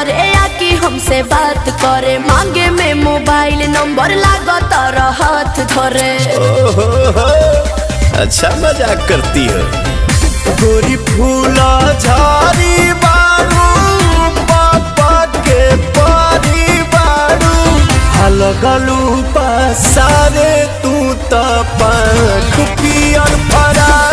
करे या कि हमसे बात करे। मांगे में मोबाइल नंबर लागत हाथ धरे। अच्छा मज़ाक करती हो। गोरी फूला झाड़ी बारू पापा के पारी बारू हलगलू पसारे, तू त पंख पियर फराक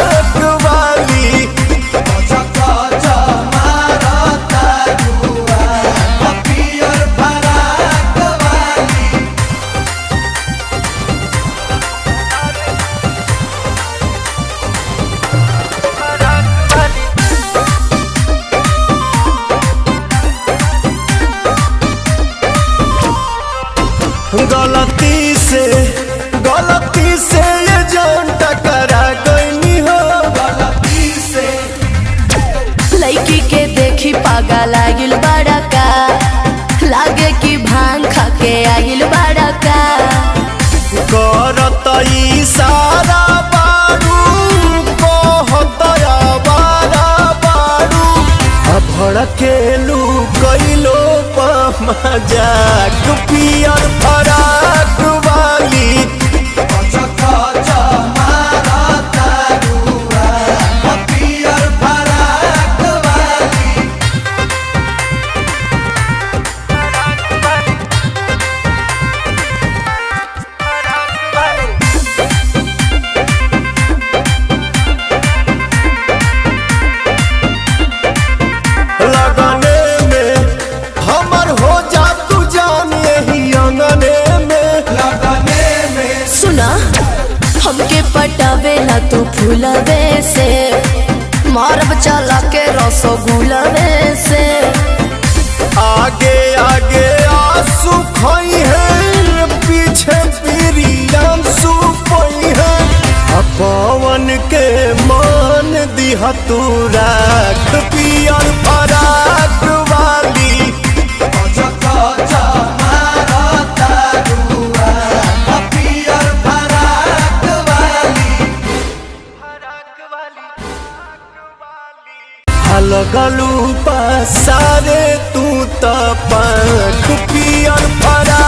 गलती से गलती से ये जान टकरा गई हो। गलती से। लड़की के देखी पागा लागिल बड़ा का लागे कि भाँग खा के आगिल बड़ा का करत इशारा बारू कहत बारू आ भड़केलू कैलो मज़ाक पियर पटावेला से मारब चला के रसगुलवे से आगे आगे आँसू खोई है, पीछे पीरियम सुपई है। पवन के मान दिह तू राख लगलू पसारे तू तो पंख पियर फरा